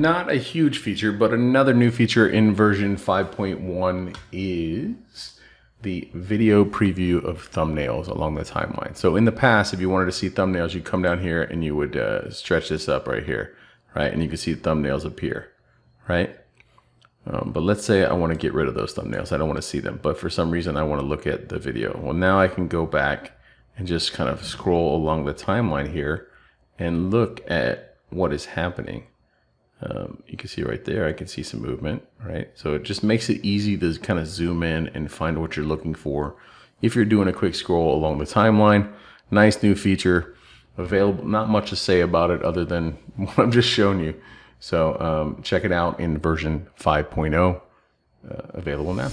not a huge feature, but another new feature in version 5.1 is the video preview of thumbnails along the timeline. So in the past, if you wanted to see thumbnails, you'd come down here and you would uh, stretch this up right here, right? And you can see thumbnails appear, right? Um, but let's say I want to get rid of those thumbnails. I don't want to see them, but for some reason I want to look at the video. Well, now I can go back and just kind of scroll along the timeline here and look at what is happening. Um, you can see right there, I can see some movement, right? So it just makes it easy to kind of zoom in and find what you're looking for. If you're doing a quick scroll along the timeline, nice new feature available. Not much to say about it other than what I've just shown you. So um, check it out in version 5.0, uh, available now.